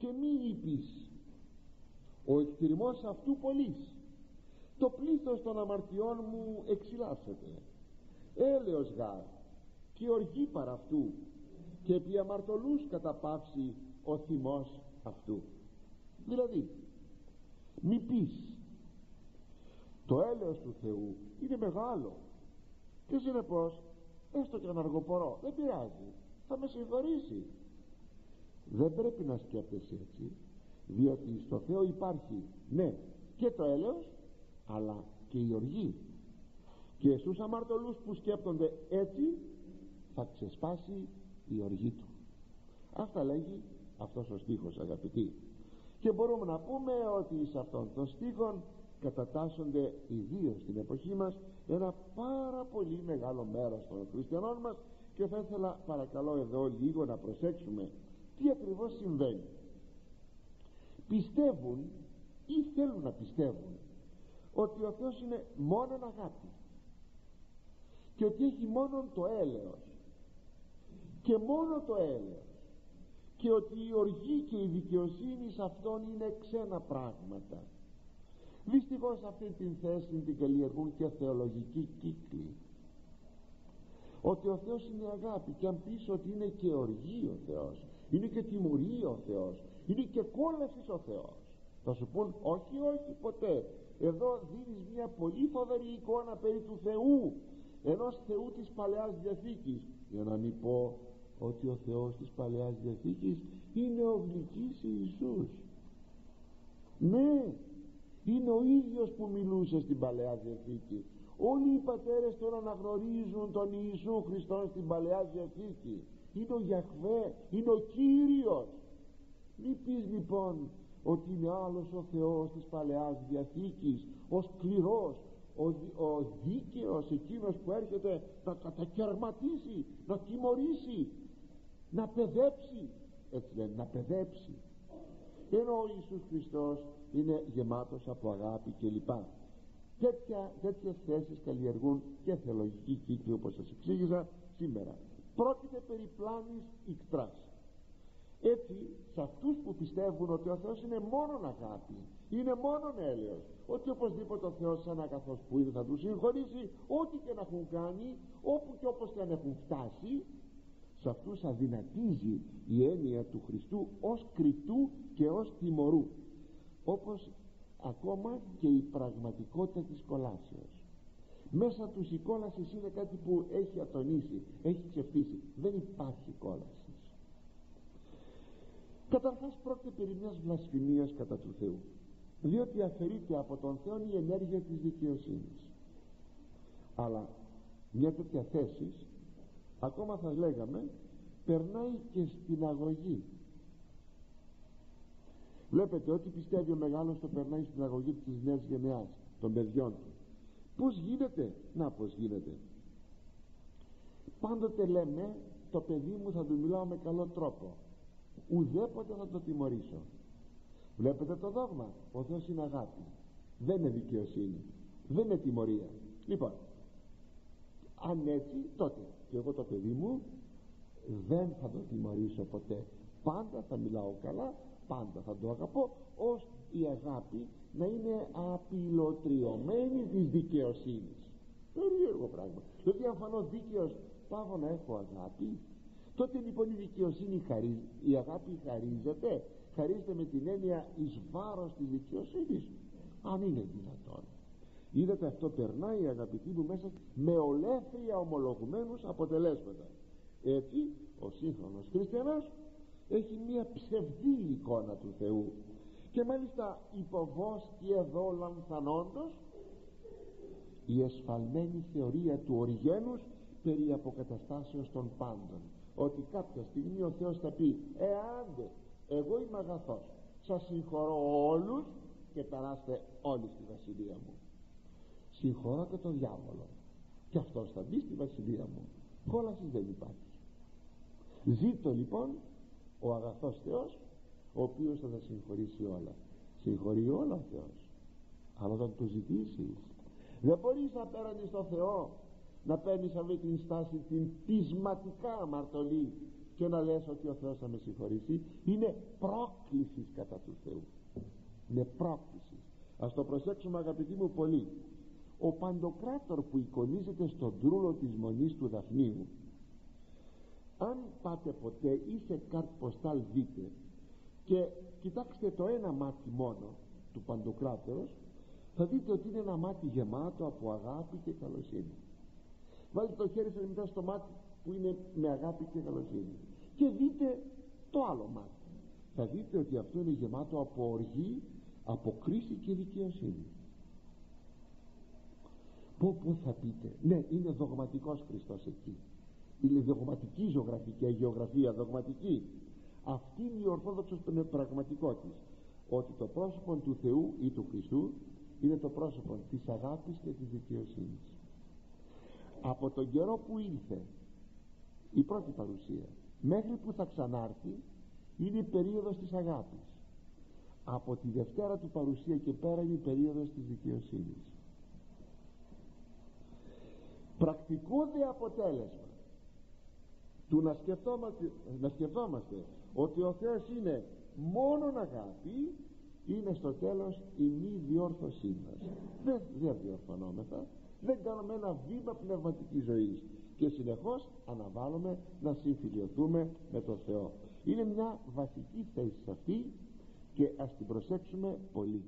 και μη είπεις ο εκτιμός αυτού πολλής. Το πλήθος των αμαρτιών μου εξυλάσσεται έλεος γάρ και οργή παρά αυτού και επί αμαρτωλούς καταπαύσει ο θυμός αυτού. Δηλαδή μη πεις το έλεος του Θεού είναι μεγάλο και συνεπώς έστω και αργοπορώ δεν πειράζει. Θα με συγχωρήσει δεν πρέπει να σκέφτεσαι έτσι διότι στο Θεό υπάρχει ναι και το έλεος αλλά και η οργή. Και στους αμαρτωλούς που σκέπτονται έτσι θα ξεσπάσει η οργή του. Αυτά λέγει αυτός ο στίχος αγαπητοί. Και μπορούμε να πούμε ότι σε αυτόν τον στίχο κατατάσσονται ιδίω στην εποχή μας ένα πάρα πολύ μεγάλο μέρος των χριστιανών μας και θα ήθελα παρακαλώ εδώ λίγο να προσέξουμε τι ακριβώς συμβαίνει. Πιστεύουν ή θέλουν να πιστεύουν ότι ο Θεός είναι μόνο αγάπη και ότι έχει μόνο το έλεος και μόνο το έλεος και ότι η οργή και η δικαιοσύνη σε αυτόν είναι ξένα πράγματα. Δυστυχώς αυτή την θέση την καλλιεργούν και θεολογικοί κύκλοι. Ότι ο Θεός είναι αγάπη και αν πεις ότι είναι και οργή ο Θεός είναι και τιμωρία ο Θεός. Είναι και κόλασης ο Θεός. Θα σου πούν όχι όχι ποτέ. Εδώ δίνεις μια πολύ φοβερή εικόνα περί του Θεού ενός Θεού της Παλαιάς Διαθήκης για να μην πω ότι ο Θεός της Παλαιάς Διαθήκης είναι ο γλυκής Ιησούς. Ναι είναι ο ίδιος που μιλούσε στην Παλαιά Διαθήκη. Όλοι οι πατέρες τώρα αναγνωρίζουν τον Ιησού Χριστό στην Παλαιά Διαθήκη είναι ο Γιαχβέ είναι ο Κύριος. Μη πεις λοιπόν ότι είναι άλλος ο Θεός της Παλαιάς Διαθήκης ο σκληρός ο, ο δίκαιος εκείνος που έρχεται να κατακαιρματίσει να τιμωρήσει να παιδέψει. Έτσι λένε να παιδέψει. Ενώ ο Ιησούς Χριστός είναι γεμάτος από αγάπη κλπ. Τέτοια, τέτοιες θέσεις καλλιεργούν και θεολογικοί κύκλοι όπως σας εξήγησα σήμερα πρόκειται περί πλάνης ικτράς. Έτσι σε αυτούς που πιστεύουν ότι ο Θεός είναι μόνον αγάπη είναι μόνον έλεος ότι οπωσδήποτε ο Θεός σαν αγαθός που είναι θα τους συγχωρήσει ό,τι και να έχουν κάνει όπου και όπως και αν έχουν φτάσει σε αυτούς αδυνατίζει η έννοια του Χριστού ως κριτού και ως τιμωρού όπως ακόμα και η πραγματικότητα της κολάσεως μέσα τους η κόλασης είναι κάτι που έχει ατονίσει έχει ξεφύσει δεν υπάρχει κόλασης. Καταρχάς πρόκειται περί μιας βλασφημίας κατά του Θεού διότι αφαιρείται από τον Θεό η ενέργεια της δικαιοσύνης. Αλλά μια τέτοια θέση ακόμα θα λέγαμε περνάει και στην αγωγή. Βλέπετε ότι πιστεύει ο μεγάλος το περνάει στην αγωγή της νέας γενεάς των παιδιών του πως γίνεται; Να πως γίνεται. Πάντοτε λέμε το παιδί μου θα του μιλάω με καλό τρόπο. Ουδέποτε θα το τιμωρήσω. Βλέπετε το δόγμα; Ο Θεός είναι αγάπη. Δεν είναι δικαιοσύνη. Δεν είναι τιμωρία. Λοιπόν αν έτσι τότε και εγώ το παιδί μου δεν θα το τιμωρήσω ποτέ. Πάντα θα μιλάω καλά πάντα θα το αγαπώ ως η αγάπη να είναι απειλωτριωμένη της δικαιοσύνης. Περίεργο πράγμα. Δηλαδή αν φανώ δίκαιος πάω να έχω αγάπη τότε λοιπόν η δικαιοσύνη χαρίζει η αγάπη χαρίζεται χαρίζεται με την έννοια εις βάρος της δικαιοσύνης. Αν είναι δυνατόν. Είδατε αυτό περνάει αγαπητοί μου μέσα με ολέθρια ομολογουμένους αποτελέσματα. Έτσι ο σύγχρονος χριστιανός έχει μία ψευδή εικόνα του Θεού και μάλιστα υποβόσκει εδώ λανθανόντος η εσφαλμένη θεωρία του Οριγένους περί αποκαταστάσεως των πάντων. Ότι κάποια στιγμή ο Θεός θα πει εάντε εγώ είμαι αγαθός. Σας συγχωρώ όλους και περάστε όλοι στη βασιλεία μου συγχωρώ και τον διάβολο. Και αυτός θα μπει στη βασιλεία μου. Κόλασης δεν υπάρχει. Ζήτω λοιπόν ο αγαθός Θεός ο οποίος θα τα συγχωρήσει όλα. Συγχωρεί όλα ο Θεός. Αλλά όταν το ζητήσεις δεν μπορείς να πέρανεις στο Θεό να παίρνεις αυτή την στάση την πεισματικά αμαρτωλή και να λες ότι ο Θεός θα με συγχωρήσει. Είναι πρόκλησης κατά του Θεού. Είναι πρόκλησης. Ας το προσέξουμε αγαπητοί μου πολύ. Ο Παντοκράτορ που εικονίζεται στον τρούλο της μονής του Δαφνίου αν πάτε ποτέ ή σε καρτποστάλ δείτε και κοιτάξτε το ένα μάτι μόνο του Παντοκράτορος θα δείτε ότι είναι ένα μάτι γεμάτο από αγάπη και καλοσύνη. Βάλτε το χέρι σας μετά στο μάτι που είναι με αγάπη και καλοσύνη. Και δείτε το άλλο μάτι. Θα δείτε ότι αυτό είναι γεμάτο από οργή από κρίση και δικαιοσύνη. Πω πω θα πείτε. Ναι είναι δογματικός Χριστός εκεί. Είναι δογματική ζωγραφική γεωγραφία δογματική αυτή είναι η ορθόδοξος πραγματικότητα. Ότι το πρόσωπο του Θεού ή του Χριστού είναι το πρόσωπο της αγάπης και της δικαιοσύνης. Από τον καιρό που ήλθε η πρώτη παρουσία μέχρι που θα ξανάρθει είναι η περίοδος της αγάπης. Από τη Δευτέρα του παρουσία και πέρα είναι η περίοδος της δικαιοσύνης. Πρακτικό δε αποτέλεσμα του να σκεφτόμαστε, να σκεφτόμαστε ότι ο Θεός είναι μόνον αγάπη είναι στο τέλος η μη διόρθωσή μας. Δεν, δεν διορθωνόμεθα. Δεν κάνουμε ένα βήμα πνευματικής ζωής. Και συνεχώς αναβάλουμε να συμφιλειωθούμε με τον Θεό. Είναι μια βασική θέση αυτή και ας την προσέξουμε πολύ